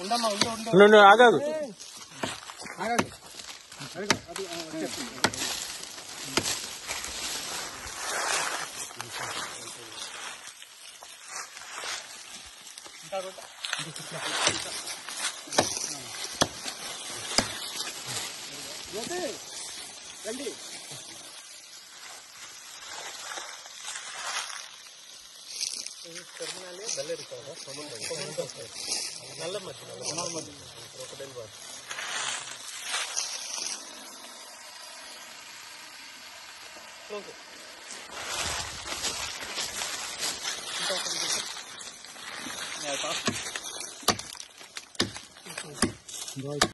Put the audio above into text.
ఉండమ్మా ఆగాదు రండి టెర్మినల్ బెల్లరి కదా நல்ல மத்தி நல்ல மத்தி